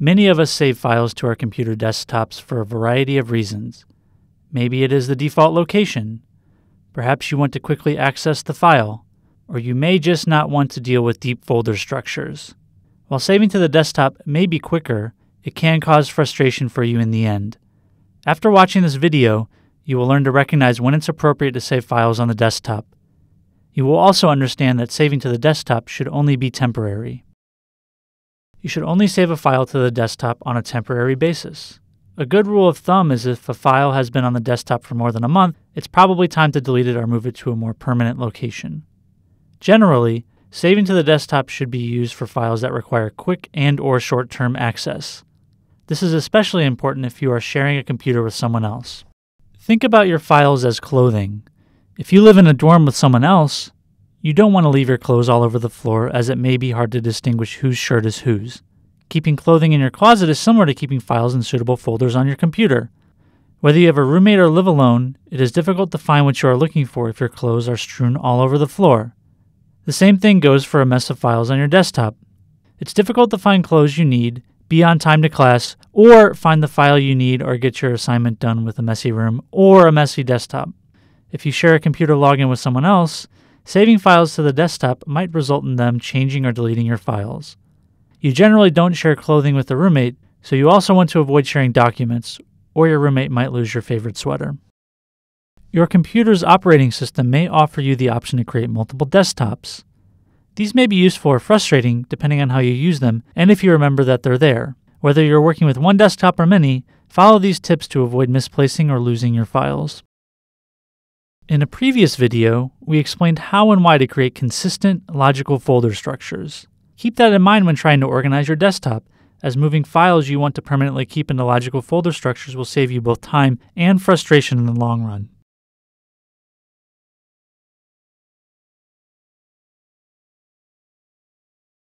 Many of us save files to our computer desktops for a variety of reasons. Maybe it is the default location. Perhaps you want to quickly access the file, or you may just not want to deal with deep folder structures. While saving to the desktop may be quicker, it can cause frustration for you in the end. After watching this video, you will learn to recognize when it's appropriate to save files on the desktop. You will also understand that saving to the desktop should only be temporary. You should only save a file to the desktop on a temporary basis. A good rule of thumb is if a file has been on the desktop for more than a month, it's probably time to delete it or move it to a more permanent location. Generally, saving to the desktop should be used for files that require quick and or short-term access. This is especially important if you are sharing a computer with someone else. Think about your files as clothing. If you live in a dorm with someone else, you don't want to leave your clothes all over the floor as it may be hard to distinguish whose shirt is whose. Keeping clothing in your closet is similar to keeping files in suitable folders on your computer. Whether you have a roommate or live alone, it is difficult to find what you are looking for if your clothes are strewn all over the floor. The same thing goes for a mess of files on your desktop. It's difficult to find clothes you need, be on time to class, or find the file you need or get your assignment done with a messy room or a messy desktop. If you share a computer login with someone else, Saving files to the desktop might result in them changing or deleting your files. You generally don't share clothing with a roommate, so you also want to avoid sharing documents, or your roommate might lose your favorite sweater. Your computer's operating system may offer you the option to create multiple desktops. These may be useful or frustrating depending on how you use them and if you remember that they're there. Whether you're working with one desktop or many, follow these tips to avoid misplacing or losing your files. In a previous video, we explained how and why to create consistent, logical folder structures. Keep that in mind when trying to organize your desktop, as moving files you want to permanently keep into logical folder structures will save you both time and frustration in the long run.